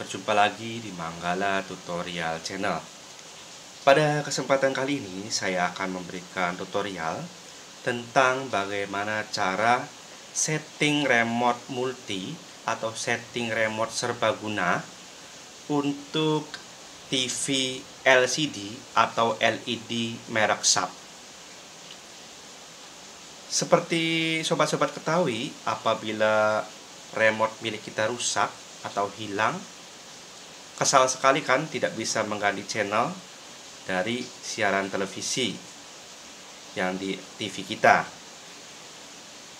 Berjumpa lagi di Manggala Tutorial Channel. Pada kesempatan kali ini saya akan memberikan tutorial tentang bagaimana cara setting remote multi atau setting remote serbaguna untuk TV LCD atau LED merek Sharp. Seperti sobat-sobat ketahui, apabila remote milik kita rusak atau hilang, kesal sekali kan tidak bisa mengganti channel dari siaran televisi yang di TV kita.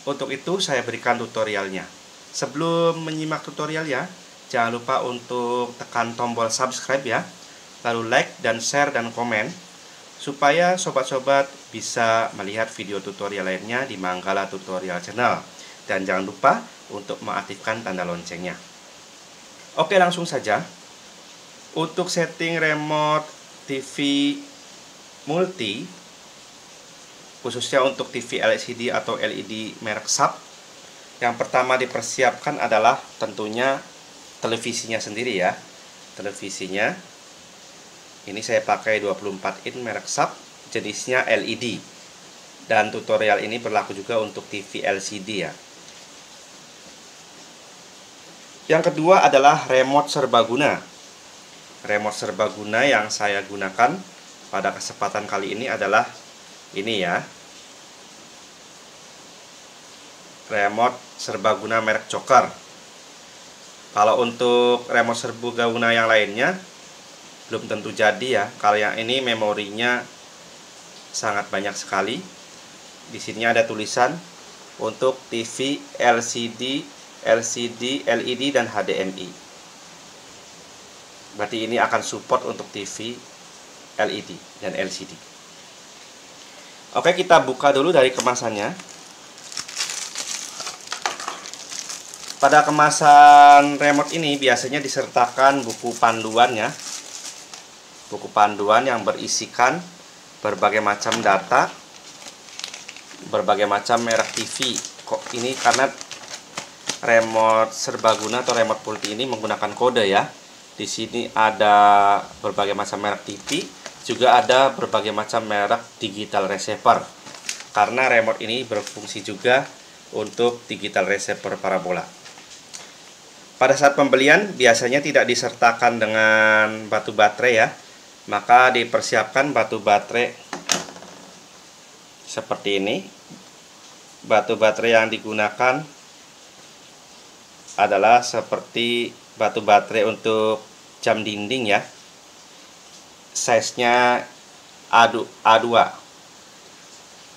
Untuk itu saya berikan tutorialnya. Sebelum menyimak tutorialnya, jangan lupa untuk tekan tombol subscribe ya, lalu like dan share dan komen supaya sobat-sobat bisa melihat video tutorial lainnya di Manggala Tutorial Channel. Dan jangan lupa untuk mengaktifkan tanda loncengnya. Oke, langsung saja. Untuk setting remote TV multi, khususnya untuk TV LCD atau LED merek Sharp, yang pertama dipersiapkan adalah tentunya televisinya sendiri ya. Televisinya ini saya pakai 24 in merek Sharp, jenisnya LED. Dan tutorial ini berlaku juga untuk TV LCD ya. Yang kedua adalah remote serbaguna. Remote serbaguna yang saya gunakan pada kesempatan kali ini adalah ini ya. Remote serbaguna merek Joker. Kalau untuk remote serbaguna yang lainnya belum tentu jadi ya. Kalau yang ini memorinya sangat banyak sekali. Di sini ada tulisan untuk TV LCD LCD, LED, dan HDMI. Berarti ini akan support untuk TV, LED, dan LCD. Oke, kita buka dulu dari kemasannya. Pada kemasan remote ini biasanya disertakan buku panduannya. Buku panduan yang berisikan berbagai macam data, berbagai macam merek TV. Kok ini karena remote serbaguna atau remote multi ini menggunakan kode ya. Di sini ada berbagai macam merek TV, juga ada berbagai macam merek digital receiver. Karena remote ini berfungsi juga untuk digital receiver parabola. Pada saat pembelian biasanya tidak disertakan dengan batu baterai ya. Maka dipersiapkan batu baterai seperti ini. Batu baterai yang digunakan adalah seperti batu baterai untuk jam dinding ya. Size-nya A2, A2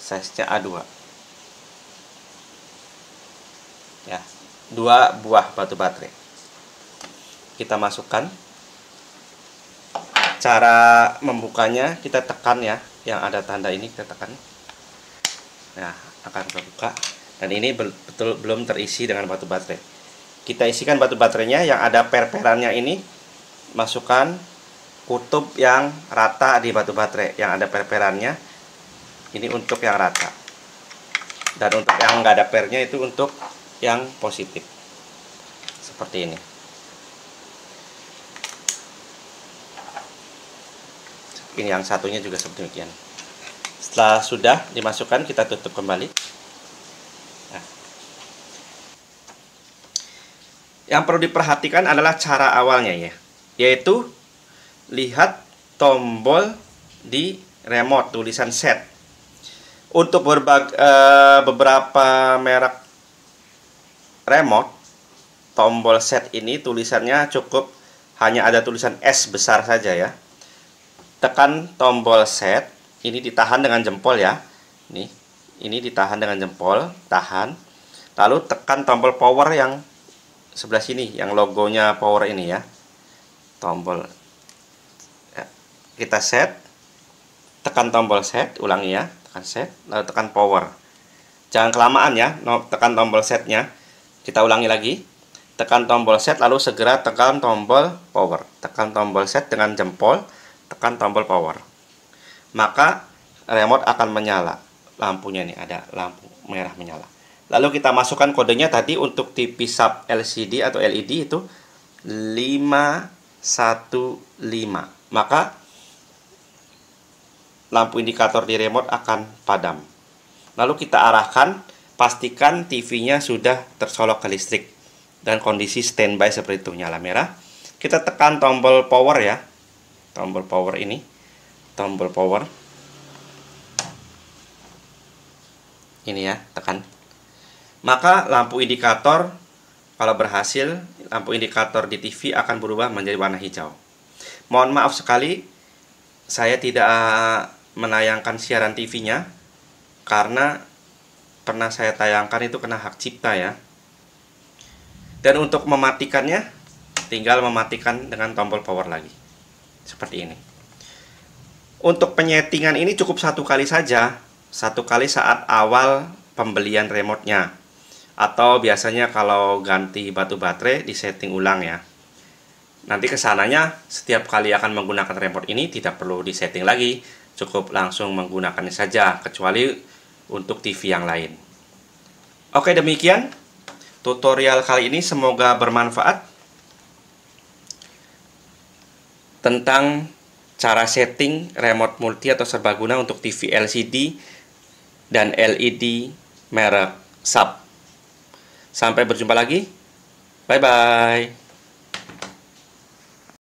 size-nya A2 ya dua buah batu baterai. Kita masukkan. Cara membukanya kita tekan ya yang ada tanda ini kita tekan. Nah akan terbuka dan ini betul belum terisi dengan batu baterai. Kita isikan batu baterainya yang ada per-perannya ini masukkan kutub yang rata di batu baterai yang ada per-perannya. Ini untuk yang rata. Dan untuk yang nggak ada pernya itu untuk yang positif. Seperti ini. Ini yang satunya juga seperti demikian. Setelah sudah dimasukkan kita tutup kembali. Yang perlu diperhatikan adalah cara awalnya ya yaitu lihat tombol di remote tulisan set. Untuk berbag, e, beberapa merek remote tombol set ini tulisannya cukup hanya ada tulisan S besar saja ya. Tekan tombol set ini ditahan dengan jempol ya. Nih ini ditahan dengan jempol tahan. Lalu tekan tombol power yang sebelah sini yang logonya power ini ya tombol ya, kita set tekan tombol set ulangi ya tekan set lalu tekan power. Jangan kelamaan ya tekan tombol setnya. Kita ulangi lagi tekan tombol set lalu segera tekan tombol power. Tekan tombol set dengan jempol tekan tombol power. Maka remote akan menyala. Lampunya ini ada lampu merah menyala. Lalu kita masukkan kodenya tadi untuk TV sub LCD atau LED itu Maka lampu indikator di remote akan padam. Lalu kita arahkan, pastikan TV-nya sudah tersolok ke listrik dan kondisi standby seperti itu nyala merah. Kita tekan tombol power ya. Tombol power ini. Tombol power. Ini ya, tekan. Maka lampu indikator kalau berhasil, lampu indikator di TV akan berubah menjadi warna hijau. Mohon maaf sekali, saya tidak menayangkan siaran TV-nya karena pernah saya tayangkan itu kena hak cipta ya. Dan untuk mematikannya tinggal mematikan dengan tombol power lagi. Seperti ini. Untuk penyetingan ini cukup satu kali saja, satu kali saat awal pembelian remote-nya. Atau biasanya kalau ganti batu baterai disetting ulang ya. Nanti ke sananya setiap kali akan menggunakan remote ini tidak perlu disetting lagi, cukup langsung menggunakannya saja kecuali untuk TV yang lain. Oke, demikian tutorial kali ini semoga bermanfaat tentang cara setting remote multi atau serbaguna untuk TV LCD dan LED merek Sub. Sampai berjumpa lagi. Bye bye.